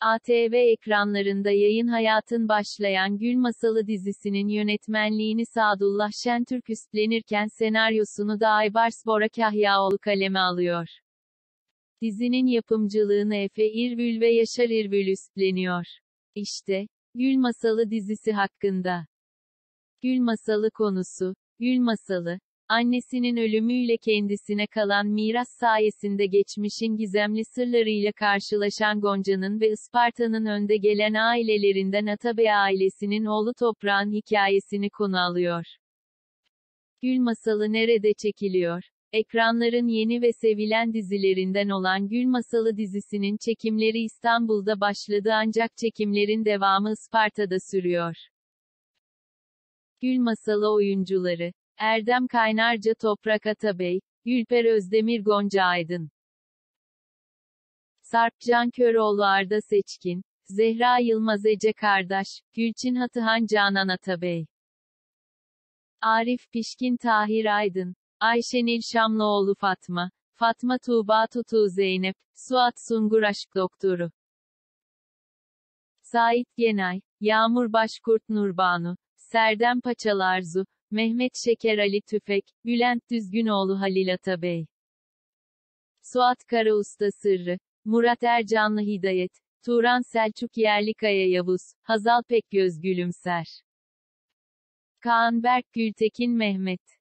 ATV ekranlarında yayın hayatın başlayan Gül Masalı dizisinin yönetmenliğini Sadullah Şentürk üstlenirken senaryosunu da Aybars Bora Kahyaoğlu kaleme alıyor. Dizinin yapımcılığını Efe İrvül ve Yaşar İrvül üstleniyor. İşte, Gül Masalı dizisi hakkında. Gül Masalı konusu, Gül Masalı, Annesinin ölümüyle kendisine kalan miras sayesinde geçmişin gizemli sırlarıyla karşılaşan Gonca'nın ve Isparta'nın önde gelen ailelerinden Atabey ailesinin oğlu Toprağın hikayesini konu alıyor. Gül Masalı nerede çekiliyor? Ekranların yeni ve sevilen dizilerinden olan Gül Masalı dizisinin çekimleri İstanbul'da başladı ancak çekimlerin devamı Isparta'da sürüyor. Gül Masalı oyuncuları Erdem Kaynarca Toprak Atabey, Gülper Özdemir Gonca Aydın. Sarpcan Köroğlu Arda Seçkin, Zehra Yılmaz Ece Kardeş, Gülçin Hatıhan Canan Atabey. Arif Pişkin Tahir Aydın, Ayşenil Şamlıoğlu Fatma, Fatma Tuğba Tutu Zeynep, Suat Sungur Aşk Doktoru. Sait Genay, Yağmur Başkurt Nurbanu, Serdem Paçalarzu, Mehmet Şeker Ali Tüfek, Bülent Düzgünoğlu Halil Atabey. Suat Karausta Sırrı, Murat Ercanlı Hidayet, Turan Selçuk Yerlikaya Yavuz, Hazal Pekgöz Gülümser. Kaan Berk Gültekin Mehmet